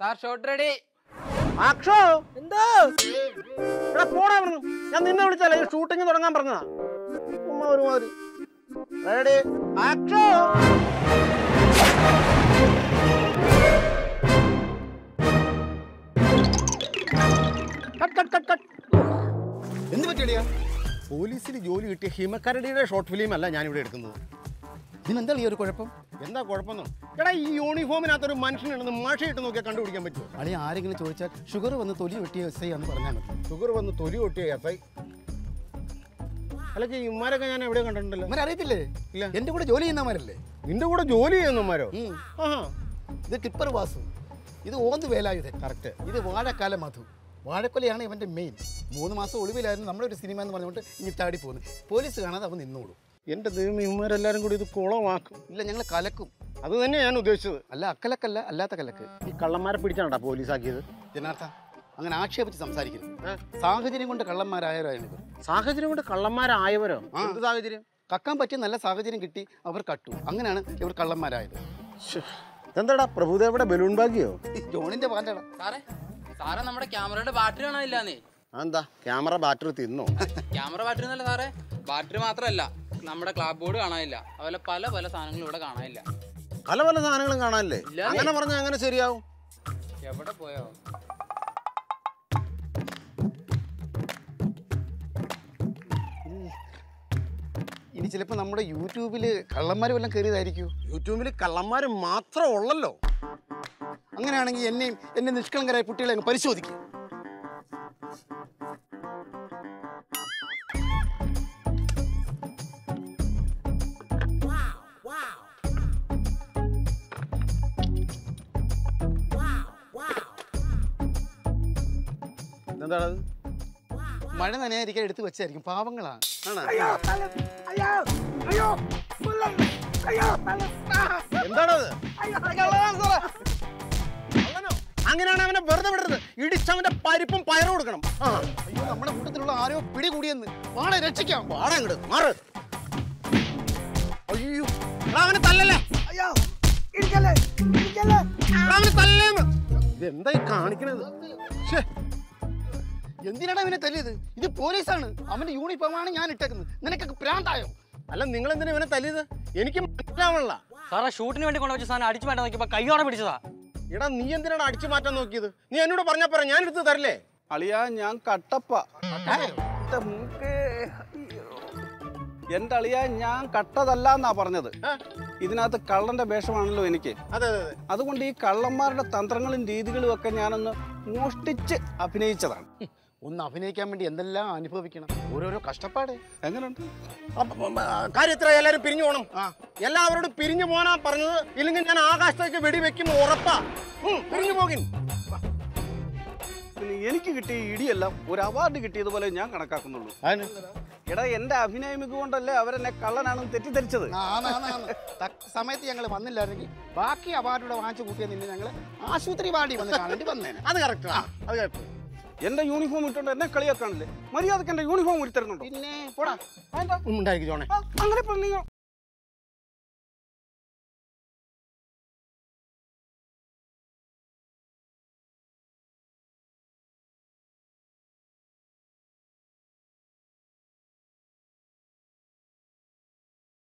Sir shot ready അക്ഷോ എന്താ? ഇവിടെ പോടാ ഞാൻ നിന്നെ വിളിച്ചാലേ ഈ ഷൂട്ടിംഗ് തുടങ്ങാൻ പറഞ്ഞതാ. ഉമ്മ ഒരുമാതിരി റെഡി അക്ഷോ എന്ത് പറ്റിയടിയാ പോലീസിന് ജോലി കിട്ടിയ ഹിമക്കരടിയുടെ ഷോർട്ട് ഫിലിം അല്ല ഞാനിവിടെ എടുക്കുന്നത്. ഇതിനെന്താണ് ഈ ഒരു കുഴപ്പം? എന്താ കുഴപ്പമൊന്നും? എടാ ഈ യൂണിഫോമിനകത്തൊരു മനുഷ്യനുണ്ടെന്ന് മഷയിട്ട് നോക്കിയാൽ കണ്ടുപിടിക്കാൻ പറ്റുമോ? അളി ആരെങ്കിലും ചോദിച്ചാൽ ഷുഗർ വന്ന് തൊലി വെട്ടിയ എസ് ഐ എന്ന് പറഞ്ഞാൽ മതി. ഷുഗർ വന്ന് തൊലി വെട്ടിയ എസ് ഐ അല്ലെങ്കിൽ ഇമാരൊക്കെ ഞാൻ എവിടെ കണ്ടിട്ടുണ്ടല്ലോ? ഇവരെ അറിയത്തില്ലേ ഇല്ല. എന്റെ കൂടെ ജോലി ചെയ്യുന്നവരല്ലേ നിന്റെ കൂടെ ജോലി ചെയ്യുന്നമാരോ. ഇത് ടിപ്പർ വാസു. ഇത് ഓന്ത് വേലായുധൻ. കറക്റ്റ് ഇത് വാഴക്കാല മധു. വാഴക്കൊലയാണ് ഇവന്റെ മെയിൻ മൂന്ന് മാസം ഒളിവിലായിരുന്നു നമ്മുടെ ഒരു സിനിമ എന്ന് പറഞ്ഞുകൊണ്ട് ഇനി താടി പോകുന്നു പോലീസ് കാണാതെ അവൻ നിന്നോളൂ. എന്റെ ദൈവം ഇവന്മാരെല്ലാരും കൂടി ഇത് കുളമാക്കും. ഇല്ല ഞങ്ങൾ കലക്കും. അത് തന്നെയാണ് ഞാൻ ഉദ്ദേശിച്ചത്. അല്ല അക്കലക്കല്ല അല്ലാത്ത കലക്ക്. ഈ കള്ളന്മാരെ പിടിച്ചാണ്ടാ പോലീസാക്കിയത്? ജനാർത്ഥ അങ്ങനെ ആക്ഷേപിച്ച് സംസാരിക്കുന്നു? സാഹചര്യം കൊണ്ട് കള്ളന്മാരായവരാണ് ഇവർ സാഹചര്യം കൊണ്ട് കള്ളന്മാരായവരോ. എന്ത് സാഹചര്യം? കക്കാൻ പറ്റിയ നല്ല സാഹചര്യം കിട്ടി അവർ കട്ടു. അങ്ങനെയാണ് ഇവർ കള്ളന്മാരായത്. എന്താടാ പ്രഭുദേവയുടെ ബലൂൺ ബാഗിയോ? ജോണിന്റെ പാന്റെടാ സാറേ സാറേ നമ്മുടെ ക്യാമറയുടെ ബാറ്ററി കാണാനില്ലാന്നേ. എന്താ ക്യാമറ ബാറ്ററി തിന്നോ? ക്യാമറ ബാറ്ററി എന്നല്ല സാറേ ബാറ്ററി മാത്രമല്ല നമ്മുടെ ക്ലാബ് ബോർഡ് കാണാനില്ല. അതുപോലെ പല പല സാധനങ്ങളും ഇവിടെ കാണാനില്ല. പല പല സാധനങ്ങളും കാണാനില്ലേ? അങ്ങനെ പറഞ്ഞാൽ അങ്ങനെ ശരിയാവും. എവിടെ പോയോ? ഇനി ചിലപ്പോൾ നമ്മുടെ യൂട്യൂബിൽ കള്ളന്മാർ വല്ലതും കയറിയതായിരിക്കും യൂട്യൂബിൽ കള്ളന്മാർ മാത്രം ഉള്ളല്ലോ. അങ്ങനെയാണെങ്കിൽ എന്നെയും എന്നെ നിഷ്കളങ്കരായ കുട്ടികളെ അങ്ങ് പരിശോധിക്കും. എന്താണത് മഴ നനയായിരിക്കാൻ എടുത്ത് വെച്ചായിരിക്കും പാവങ്ങളാണ്. എന്താണത്? അങ്ങനെയാണ് അവനെ വെറുതെ വിടരുത്. ഇടിച്ചവന്റെ പരിപ്പും പയറും കൊടുക്കണം. അയ്യോ നമ്മുടെ കൂട്ടത്തിലുള്ള ആരോ പിടികൂടിയെന്ന്. വാളെ രക്ഷിക്കാം. വാടാ അങ്ങോട്ട് മാറ്. അയ്യോ അവനെ തല്ലല്ലേ? അയ്യോ അവനെ തല്ലേന്ന്. ഇതെന്താ ഈ കാണിക്കണത്? ശ്ശേ, എന്തിനാണ് ഇവനെ തല്ലിയത്? ഇത് പോലീസാണ്. അവന്റെ യൂണിഫോമാണ് ഞാൻ ഇട്ടേക്കുന്നത്. നിനക്കൊക്കെ പ്രാന്തായോ? അല്ല നിങ്ങൾ എന്തിനാ ഇവനെ തല്ലിയത്? എനിക്ക് മനസ്സിലാവണല്ല. സാറേ ഷൂട്ടിന് വേണ്ടി കൊണ്ടുവച്ച സാധനം അടിച്ചു മാറ്റാൻ നോക്കിയപ്പോ കൈയോടെ പിടിച്ചതാ. എടാ നീ എന്തിനാണ് അടിച്ചു മാറ്റാൻ നോക്കിയത്? നീ എന്നോട് പറഞ്ഞാ പറ ഞാൻ എടുത്ത് തരല്ലേ? അളിയാ ഞാൻ കട്ടപ്പ. എന്റെ മൂക്കേ. അയ്യോ. എന്റെ അളിയാ ഞാൻ കട്ടതല്ല എന്നാ പറഞ്ഞത് ഇതിനകത്ത് കള്ളന്റെ വേഷമാണല്ലോ എനിക്ക്. അതെ അതെ അതെ. അതുകൊണ്ട് ഈ കള്ളന്മാരുടെ തന്ത്രങ്ങളും രീതികളും ഒക്കെ ഞാനൊന്ന് മോഷ്ടിച്ച് അഭിനയിച്ചതാണ്. ഒന്ന് അഭിനയിക്കാൻ വേണ്ടി എന്തെല്ലാം അനുഭവിക്കണം? ഓരോരോ കഷ്ടപ്പാട്. എങ്ങനെയുണ്ട് കാര്യം ഇത്ര എല്ലാവരും പിരിഞ്ഞു പോണം. എല്ലാവരോടും പിരിഞ്ഞു പോകാൻ പറഞ്ഞത്. ഇല്ലെങ്കിൽ ഞാൻ ആകാശത്തേക്ക് വെടിവെക്കും ഉറപ്പാ. പിരിഞ്ഞു പോകിൻ. എനിക്ക് കിട്ടിയ ഇടിയെല്ലാം ഒരു അവാർഡ് കിട്ടിയതുപോലെ ഞാൻ കണക്കാക്കുന്നുള്ളൂ. എടാ എന്റെ അഭിനയ മികവ് കൊണ്ടല്ലേ അവരെന്നെ കള്ളനാണെന്ന് തെറ്റിദ്ധരിച്ചത്? സമയത്ത് ഞങ്ങൾ വന്നില്ലായിരുന്നെങ്കിൽ ബാക്കി അവാർഡുടെ വാങ്ങിച്ചു കൂട്ടിയ നിന്നെ ഞങ്ങൾ ആശുപത്രി വാടി വന്ന് കാണേണ്ടി വന്നേനെ. അത് കറക്റ്റ് അത് കറക്റ്റ് എന്റെ യൂണിഫോം ഇട്ടുകൊണ്ട് എന്നെ കളിയാക്കാണില്ലേ മര്യാദയ്ക്ക് എന്റെ യൂണിഫോം ഉരുത്തരുന്നുണ്ടോ പിന്നെ പോടാ ഉണ്ടായിരിക്കും അങ്ങനെ പറഞ്ഞു